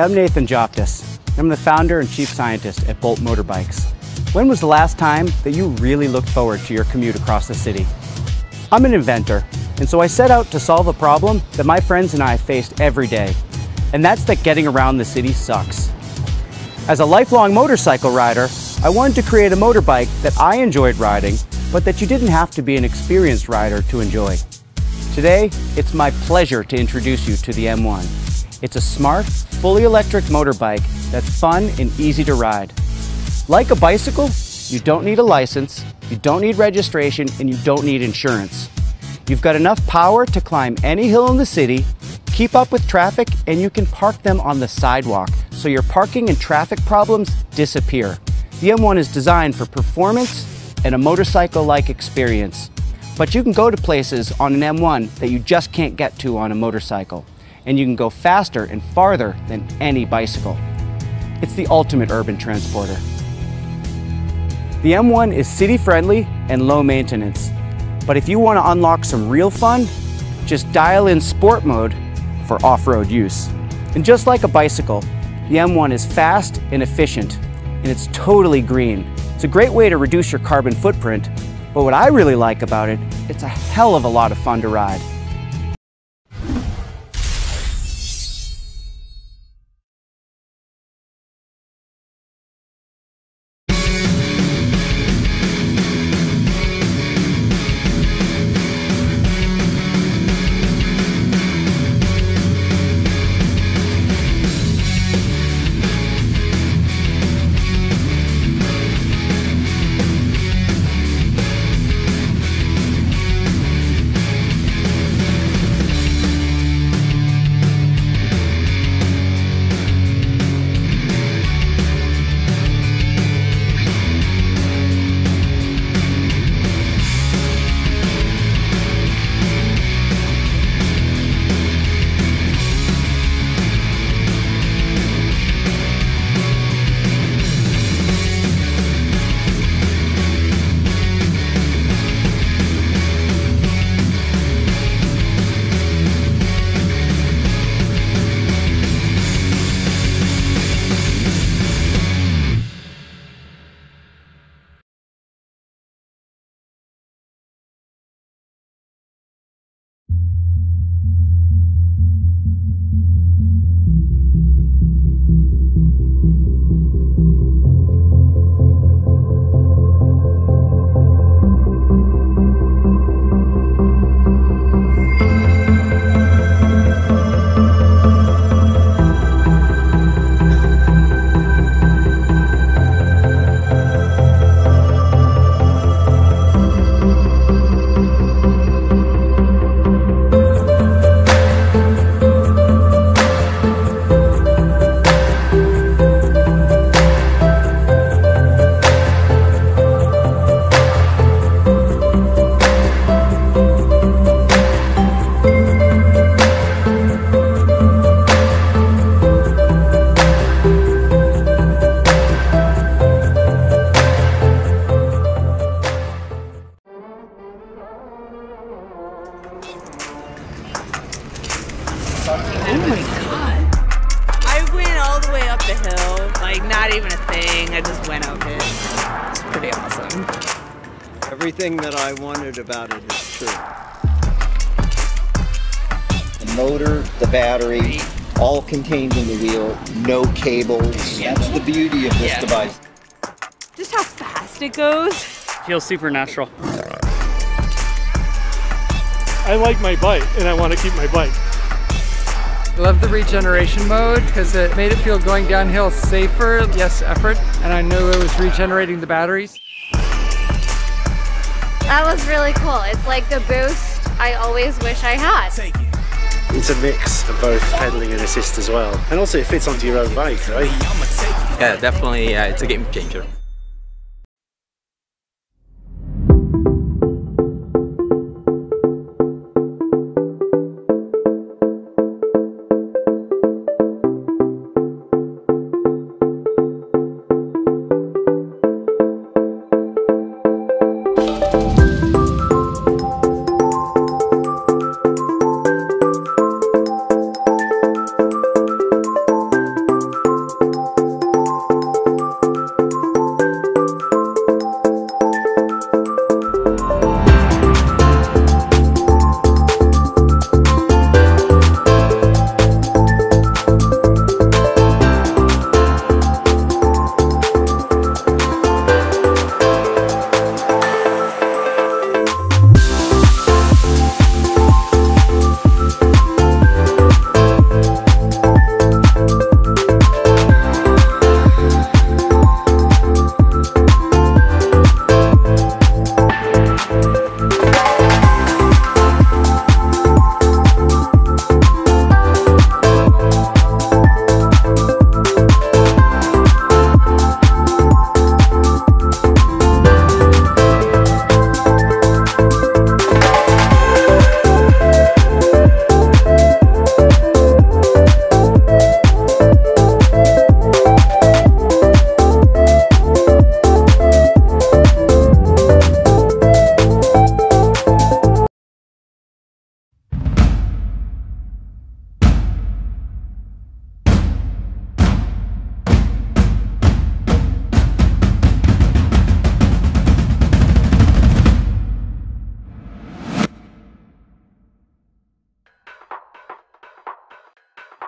I'm Nathan Jauvtis. I'm the founder and chief scientist at Bolt Motorbikes. When was the last time that you really looked forward to your commute across the city? I'm an inventor, and so I set out to solve a problem that my friends and I faced every day, and that's that getting around the city sucks. As a lifelong motorcycle rider, I wanted to create a motorbike that I enjoyed riding, but that you didn't have to be an experienced rider to enjoy. Today, it's my pleasure to introduce you to the M1. It's a smart, fully electric motorbike that's fun and easy to ride. Like a bicycle, you don't need a license, you don't need registration, and you don't need insurance. You've got enough power to climb any hill in the city, keep up with traffic, and you can park them on the sidewalk, so your parking and traffic problems disappear. The M1 is designed for performance and a motorcycle-like experience. But you can go to places on an M1 that you just can't get to on a motorcycle. And you can go faster and farther than any bicycle. It's the ultimate urban transporter. The M1 is city friendly and low maintenance. But if you want to unlock some real fun, just dial in sport mode for off-road use. And just like a bicycle, the M1 is fast and efficient, and it's totally green. It's a great way to reduce your carbon footprint but what I really like about it, it's a hell of a lot of fun to ride. Everything that I wanted about it is true. The motor, the battery, all contained in the wheel, no cables. That's the beauty of this device. Just how fast it goes. Feels supernatural. I like my bike and I want to keep my bike. I love the regeneration mode because it made it feel going downhill safer, less effort, and I knew it was regenerating the batteries. That was really cool. It's like the boost I always wish I had. It's a mix of both pedaling and assist as well. And also it fits onto your own bike, right? Yeah, definitely, yeah, it's a game changer.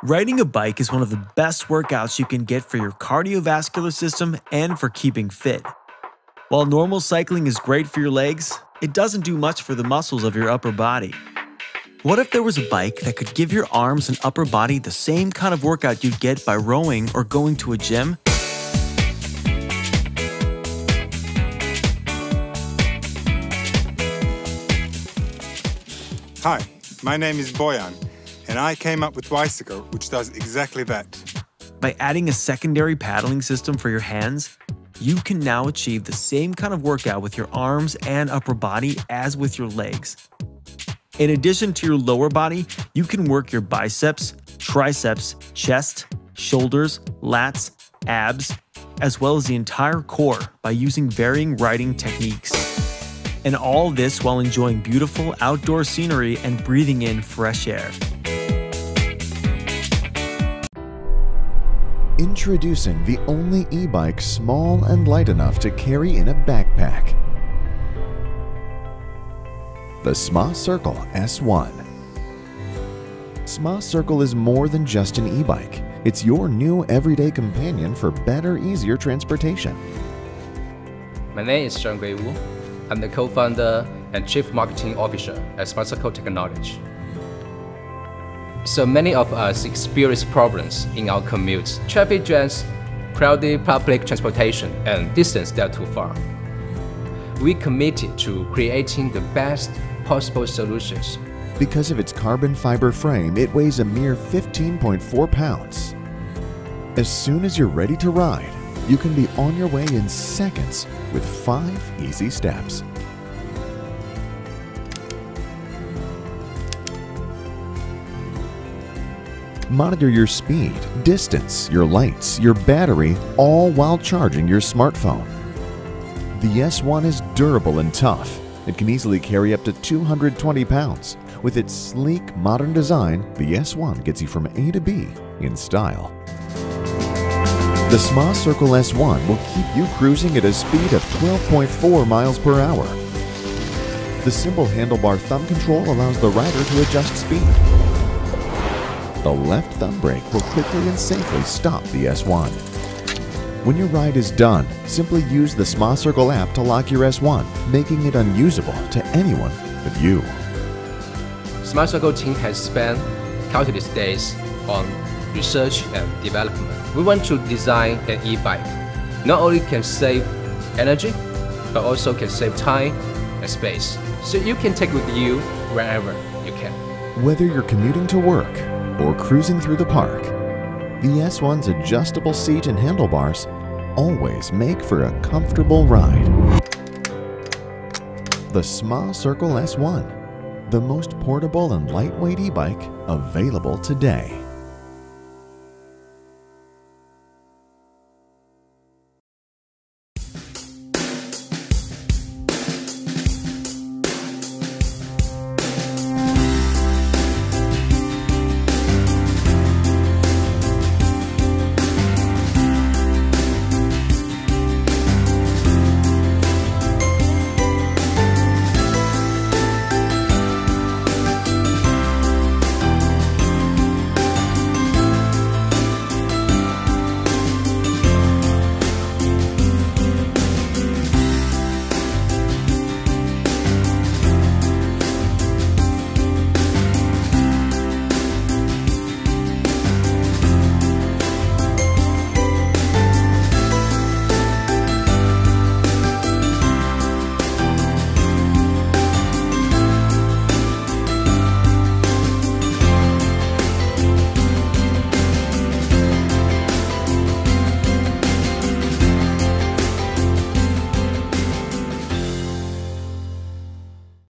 Riding a bike is one of the best workouts you can get for your cardiovascular system and for keeping fit. While normal cycling is great for your legs, it doesn't do much for the muscles of your upper body. What if there was a bike that could give your arms and upper body the same kind of workout you'd get by rowing or going to a gym? Hi, my name is Boyan, and I came up with Twicycle, which does exactly that. By adding a secondary paddling system for your hands, you can now achieve the same kind of workout with your arms and upper body as with your legs. In addition to your lower body, you can work your biceps, triceps, chest, shoulders, lats, abs, as well as the entire core by using varying riding techniques. And all this while enjoying beautiful outdoor scenery and breathing in fresh air. Introducing the only e-bike small and light enough to carry in a backpack. The Smacircle S1. Smacircle is more than just an e-bike. It's your new everyday companion for better, easier transportation. My name is Zhang Wu. I'm the co-founder and chief marketing officer at Smacircle Technology. So many of us experience problems in our commutes, traffic jams, crowded public transportation, and distance that too far. We committed to creating the best possible solutions. Because of its carbon fiber frame, it weighs a mere 15.4 pounds. As soon as you're ready to ride, you can be on your way in seconds with five easy steps. Monitor your speed, distance, your lights, your battery, all while charging your smartphone. The S1 is durable and tough. It can easily carry up to 220 pounds. With its sleek, modern design, the S1 gets you from A to B in style. The Smacircle S1 will keep you cruising at a speed of 12.4 miles per hour. The simple handlebar thumb control allows the rider to adjust speed. The left thumb brake will quickly and safely stop the S1. When your ride is done, simply use the Smacircle app to lock your S1, making it unusable to anyone but you. Smacircle team has spent countless days on research and development. We want to design an e-bike. Not only can save energy, but also can save time and space. So you can take with you wherever you can. Whether you're commuting to work or cruising through the park, the S1's adjustable seat and handlebars always make for a comfortable ride. The Smacircle S1, the most portable and lightweight e-bike available today.